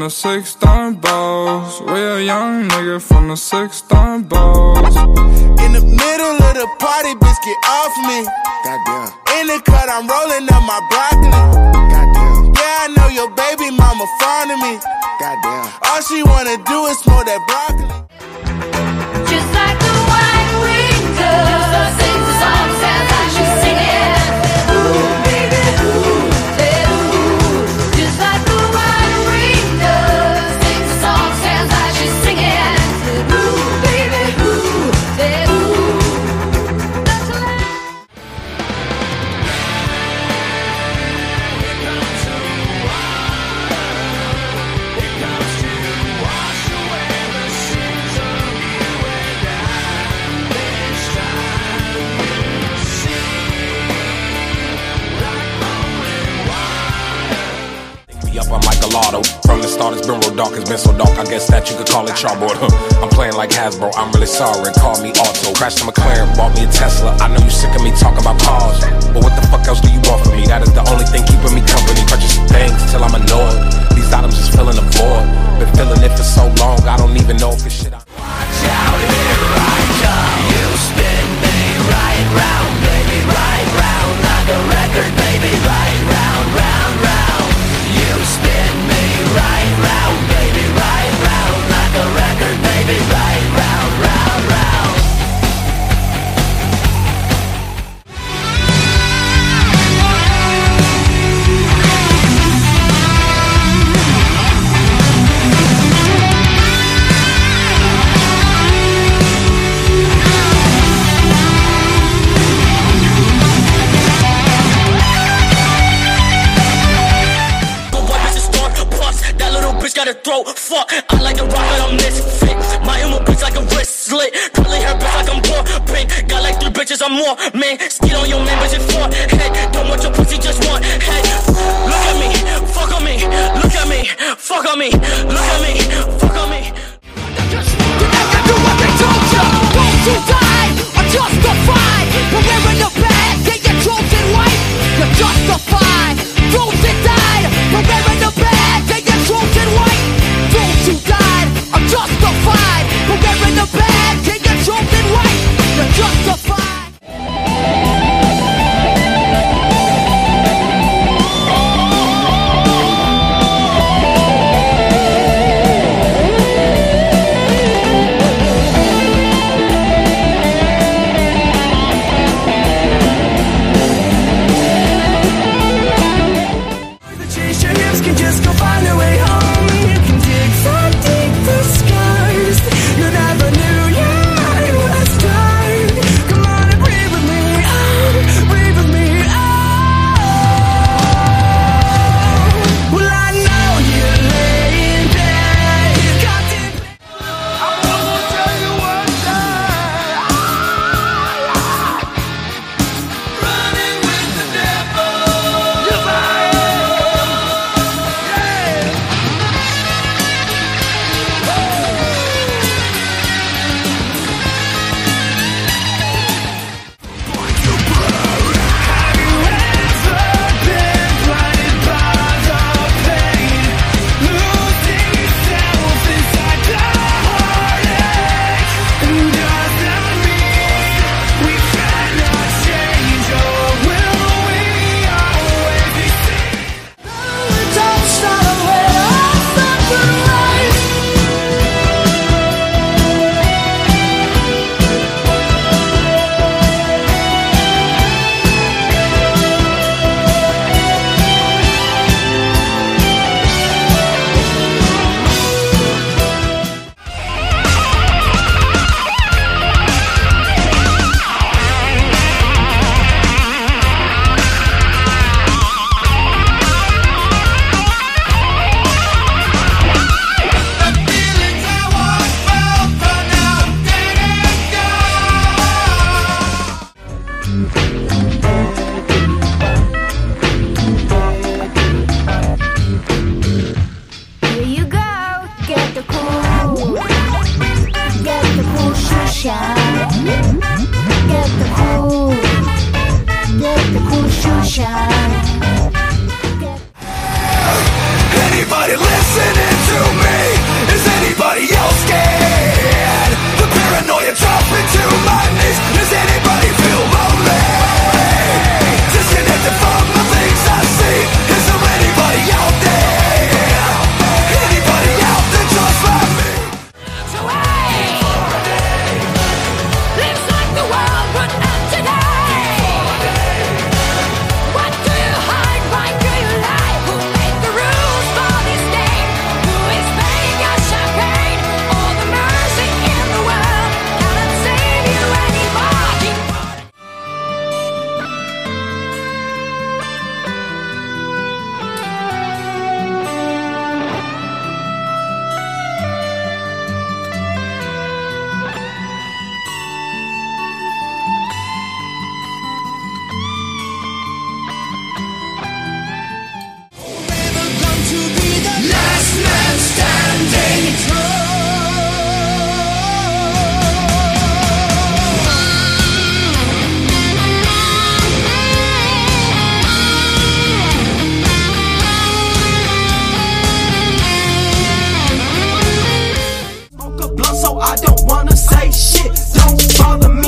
from the six time balls. We a young nigga from the six time balls. In the middle of the party, biscuit get off me. Goddamn. In the cut, I'm rolling up my broccoli. Goddamn. Yeah, I know your baby mama fond of me. Goddamn. All she wanna do is smoke that broccoli. Just like the wine we. dark, has been so dark, I guess that you could call it chalkboard. Huh. I'm playing like Hasbro, I'm really sorry, call me auto. Crashed a McLaren, bought me a Tesla. I know you sick of me talking about cars, but what the fuck else do you want from me? That is the only thing keeping me company. Purchase things till I'm annoyed. These items just filling the void. Been feeling it for so long, I don't even know if it's shit I. Watch out, here I come. You spin me right round, baby, right round. Like a record, baby, right round, round. fake shit don't bother me.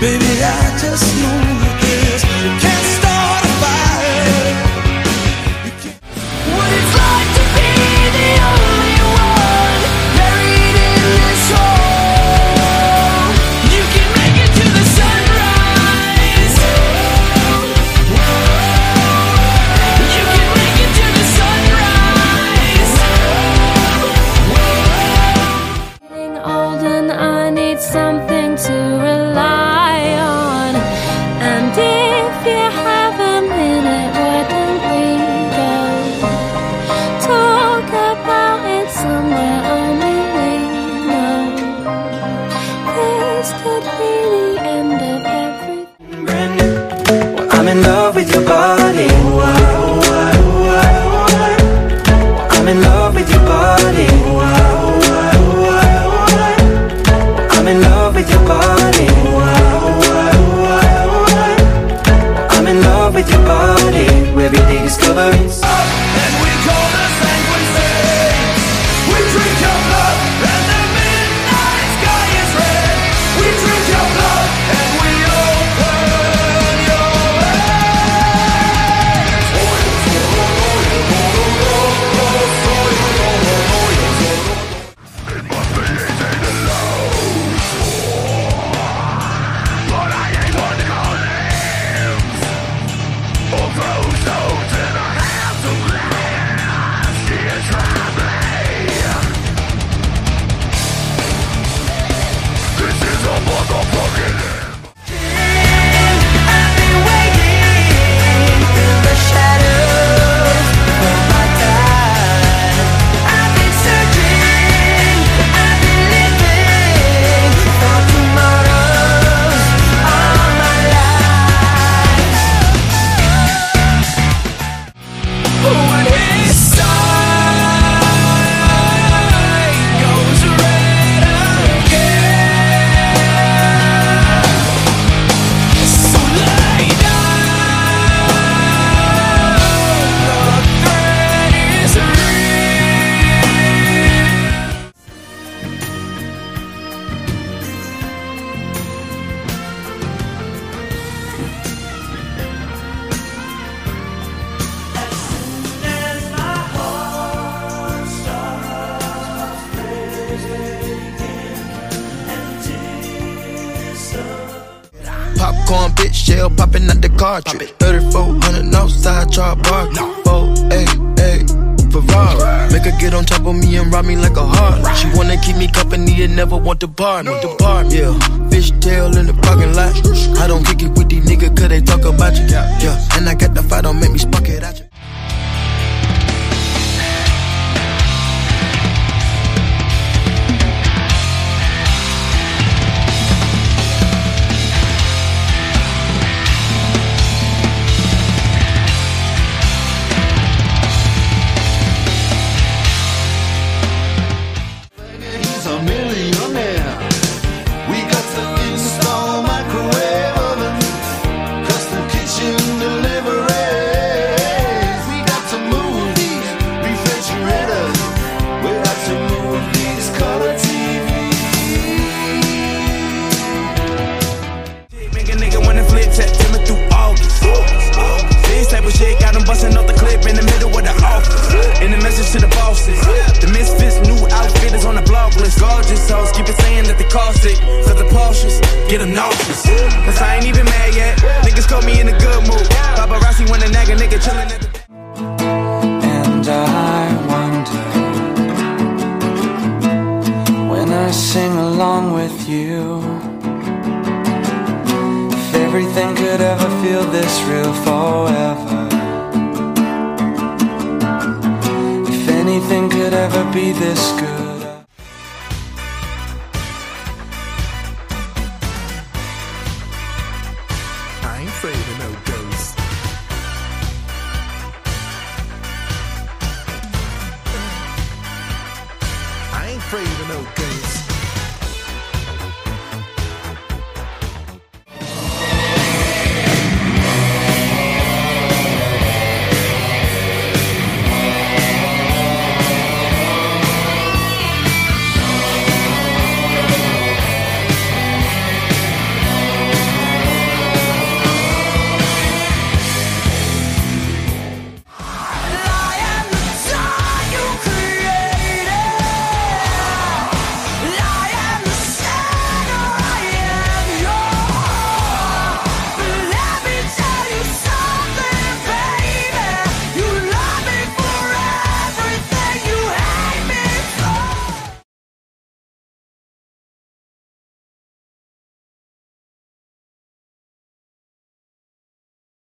Baby, I just know would be popping out the cartridge. 3400 Northside chart bar. 488 Ferrari. Make her get on top of me and rob me like a heart. She wanna keep me company and never want to bar me. Yeah. Fish tail in the parking lot. I don't kick it with these niggas cause they talk about you. Yeah, and I got the fight, don't make me spark it at you. Cause the Porsches get them nauseous. Cause I ain't even mad yet. Niggas caught me in a good mood. Paparazzi nag a nigga chillin' at the And I wonder when I sing along with you if everything could ever feel this real forever. If anything could ever be this good.